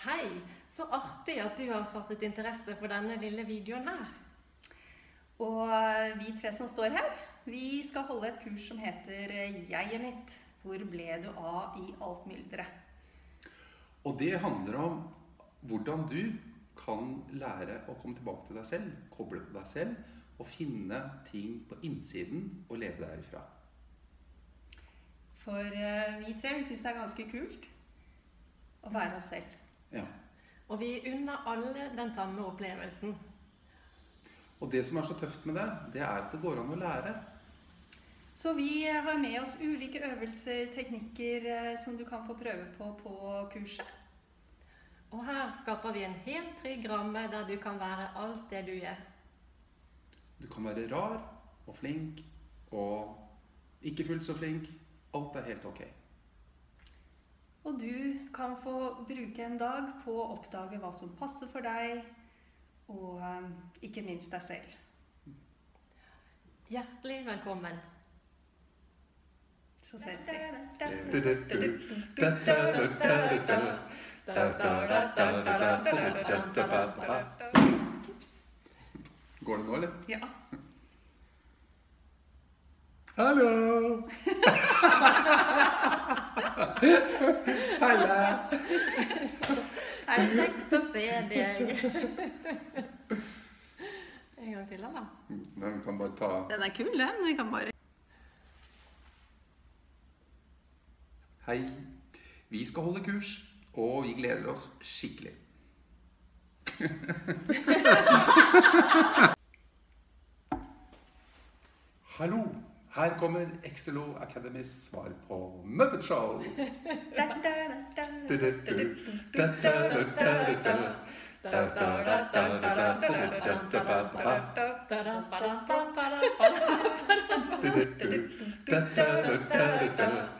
Hei! Så artig at du har fattet interesse for denne lille videoen her. Og eh, vi tre som står her, vi skal holde et kurs som heter eh, 'Jeget mitt'. Hvor ble du av i alt mylderet? Og det handler om hvordan du kan lære å komme tilbake til deg selv, koble på deg selv og finne ting på innsiden og leve derifra. For eh, vi tre vi syns det er ganske kult å være oss selv. Ja. Og vi unner alle den samme opplevelsen. Og det som er så tøft med det, det er at det går an å lære. Så vi eh, har med oss ulike øvelser, teknikker, eh, som du kan få prøve på på kurset. Og her skaper vi en helt trygg ramme der du kan være alt det du er. Du kan være rar og flink og ikke fullt så flink. Alt er helt ok. Og du kan få bruke en dag på å oppdage hva som passer for deg, og ikke minst deg selv. Hjertelig velkommen. Så ses vi. Går det nå, eller? Ja. Hallo! Halla! Det er kjekt å se deg. En gang til, da. Den kan bare ta Den er kul, den. Vi kan bare Hei. Vi skal holde kurs. Og vi gleder oss skikkelig. Hallo! Her kommer XLO Academys svar på Muppet Show.